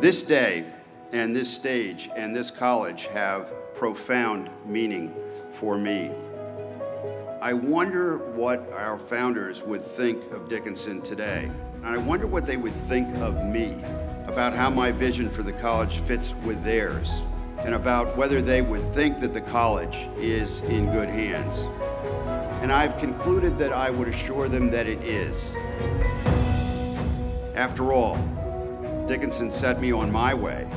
This day and this stage and this college have profound meaning for me. I wonder what our founders would think of Dickinson today. And I wonder what they would think of me about how my vision for the college fits with theirs and about whether they would think that the college is in good hands. And I've concluded that I would assure them that it is. After all, Dickinson set me on my way,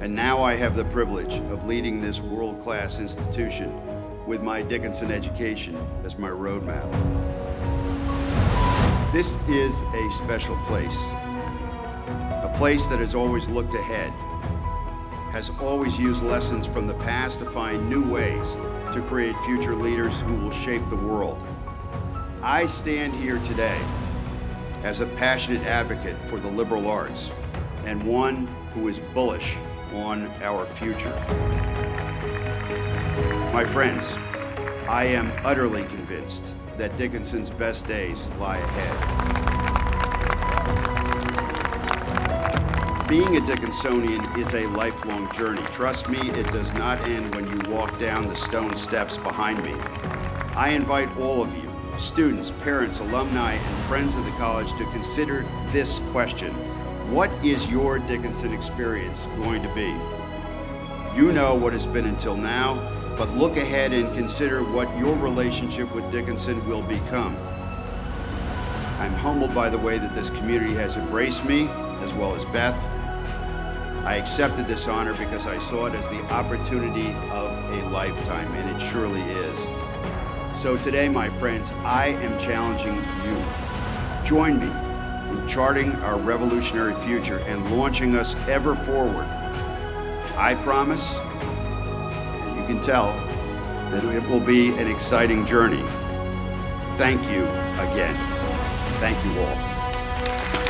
and now I have the privilege of leading this world-class institution with my Dickinson education as my roadmap. This is a special place, a place that has always looked ahead, has always used lessons from the past to find new ways to create future leaders who will shape the world. I stand here today as a passionate advocate for the liberal arts and one who is bullish on our future. My friends, I am utterly convinced that Dickinson's best days lie ahead. Being a Dickinsonian is a lifelong journey. Trust me, it does not end when you walk down the stone steps behind me. I invite all of you, students, parents, alumni, and friends of the college to consider this question. What is your Dickinson experience going to be? You know what it's been until now, but look ahead and consider what your relationship with Dickinson will become. I'm humbled by the way that this community has embraced me, as well as Beth. I accepted this honor because I saw it as the opportunity of a lifetime, and it surely is. So today, my friends, I am challenging you. Join me charting our revolutionary future and launching us ever forward. I promise you can tell that it will be an exciting journey. Thank you again. Thank you all.